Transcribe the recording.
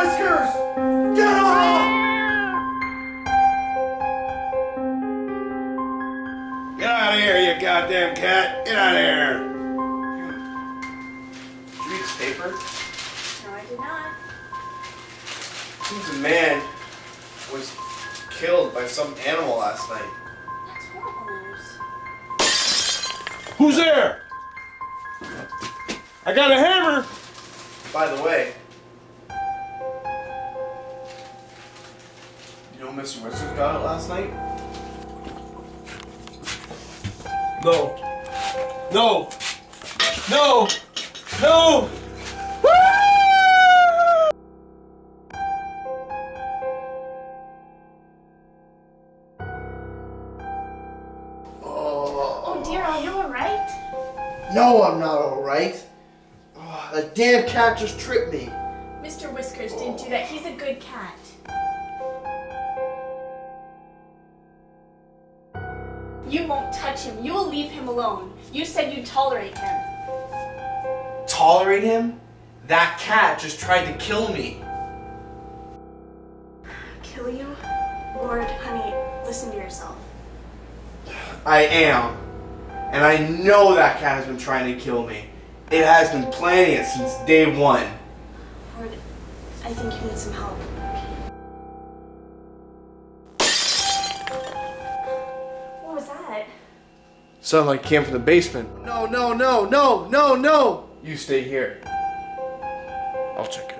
Whiskers! Get off! Get out of here, you goddamn cat! Get out of here! Did you read this paper? No, I did not. Seems a man was killed by some animal last night. That's horrible news. Who's there? I got a hammer! By the way, you know Mr. Whiskers got it last night? No. No. No. No. Oh, Oh dear, are you alright? no, I'm not alright. That damn cat just tripped me. Mr. Whiskers didn't do that. He's a good cat. You won't touch him. You will leave him alone. You said you'd tolerate him. Tolerate him? That cat just tried to kill me. Kill you? Lord, honey, listen to yourself. I am. And I know that cat has been trying to kill me. It has been planning it since day one. Lord, I think you need some help. What was that? Sounded like it came from the basement. No, no, no, no, no, no! You stay here. I'll check it